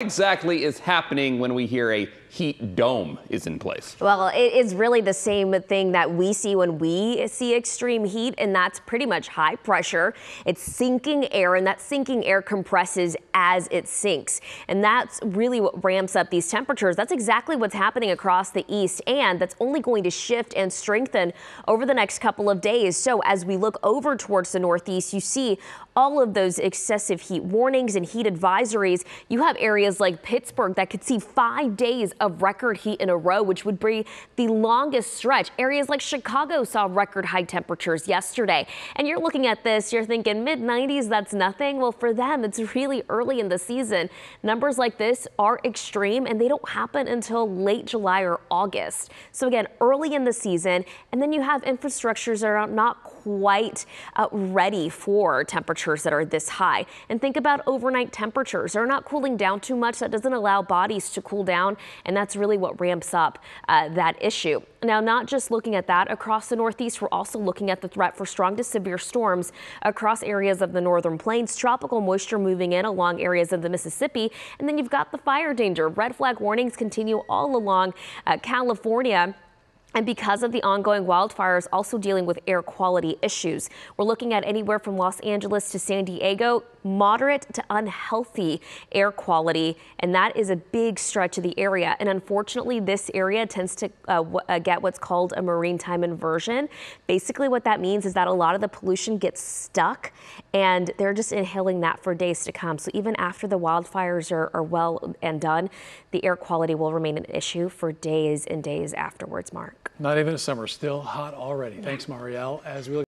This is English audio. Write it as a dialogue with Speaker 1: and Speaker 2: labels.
Speaker 1: exactly is happening when we hear a heat dome is in place?
Speaker 2: Well, it is really the same thing that we see when we see extreme heat, and that's pretty much high pressure. It's sinking air, and that sinking air compresses as it sinks. And that's really what ramps up these temperatures. That's exactly what's happening across the east, and that's only going to shift and strengthen over the next couple of days. So as we look over towards the northeast, you see all of those excessive heat warnings and heat advisories. You have areas like Pittsburgh that could see five days of record heat in a row, which would be the longest stretch. Areas like Chicago saw record high temperatures yesterday. And you're looking at this, you're thinking mid 90s, that's nothing. Well, for them, it's really early in the season. Numbers like this are extreme and they don't happen until late July or August. So again, early in the season, and then you have infrastructures that are not quite uh, ready for temperatures that are this high. And think about overnight temperatures. They're not cooling down too much. That doesn't allow bodies to cool down. And that's really what ramps up uh, that issue. Now, not just looking at that across the Northeast, we're also looking at the threat for strong to severe storms across areas of the northern plains, tropical moisture moving in along areas of the Mississippi. And then you've got the fire danger. Red flag warnings continue all along uh, California. And because of the ongoing wildfires, also dealing with air quality issues. We're looking at anywhere from Los Angeles to San Diego, moderate to unhealthy air quality. And that is a big stretch of the area. And unfortunately, this area tends to uh, uh, get what's called a marine time inversion. Basically, what that means is that a lot of the pollution gets stuck and they're just inhaling that for days to come. So even after the wildfires are, are well and done, the air quality will remain an issue for days and days afterwards, Mark.
Speaker 3: Not even a summer, still hot already. Thanks, Marielle. As we look